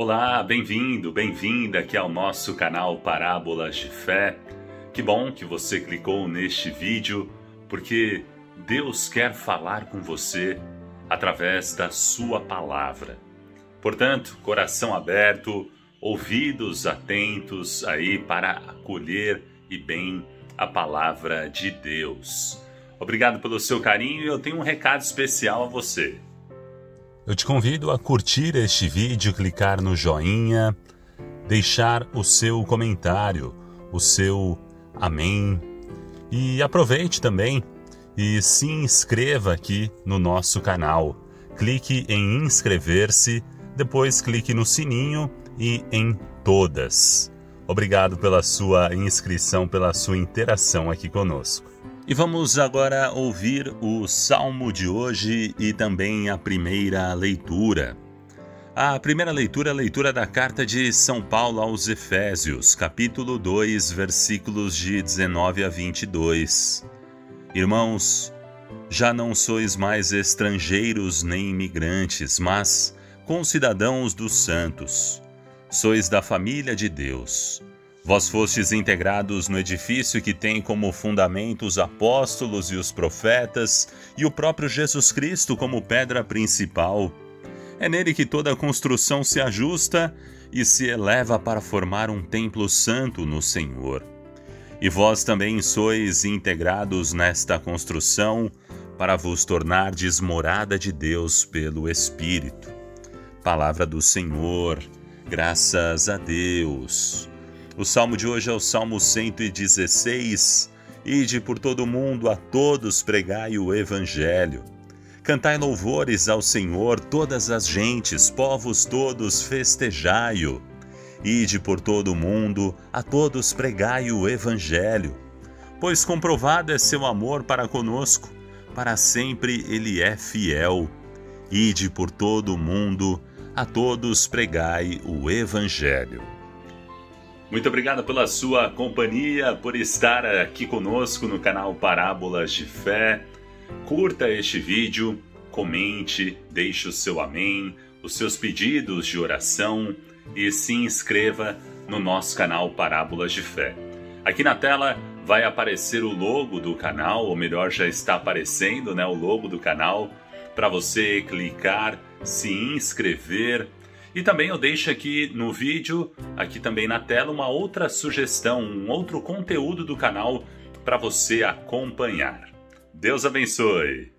Olá, bem-vindo, bem-vinda aqui ao nosso canal Parábolas de Fé. Que bom que você clicou neste vídeo, porque Deus quer falar com você através da sua palavra. Portanto, coração aberto, ouvidos atentos aí para acolher e bem a palavra de Deus. Obrigado pelo seu carinho e eu tenho um recado especial a você. Eu te convido a curtir este vídeo, clicar no joinha, deixar o seu comentário, o seu amém e aproveite também e se inscreva aqui no nosso canal. Clique em inscrever-se, depois clique no sininho e em todas. Obrigado pela sua inscrição, pela sua interação aqui conosco. E vamos agora ouvir o salmo de hoje e também a primeira leitura. A primeira leitura é a leitura da carta de São Paulo aos Efésios, capítulo 2, versículos de 19 a 22. Irmãos, já não sois mais estrangeiros nem imigrantes, mas concidadãos dos santos. Sois da família de Deus Vós fostes integrados no edifício que tem como fundamento os apóstolos e os profetas, e o próprio Jesus Cristo como pedra principal. É nele que toda a construção se ajusta e se eleva para formar um templo santo no Senhor. E vós também sois integrados nesta construção para vos tornardes morada de Deus pelo Espírito. Palavra do Senhor, graças a Deus. O salmo de hoje é o Salmo 116. Ide por todo o mundo, a todos pregai o Evangelho. Cantai louvores ao Senhor, todas as gentes, povos todos, festejai-o. Ide por todo o mundo, a todos pregai o Evangelho. Pois comprovado é seu amor para conosco, para sempre ele é fiel. Ide por todo o mundo, a todos pregai o Evangelho. Muito obrigado pela sua companhia, por estar aqui conosco no canal Parábolas de Fé. Curta este vídeo, comente, deixe o seu amém, os seus pedidos de oração e se inscreva no nosso canal Parábolas de Fé. Aqui na tela vai aparecer o logo do canal, ou melhor, já está aparecendo, né, o logo do canal para você clicar, se inscrever e também eu deixo aqui no vídeo, aqui também na tela, uma outra sugestão, um outro conteúdo do canal para você acompanhar. Deus abençoe!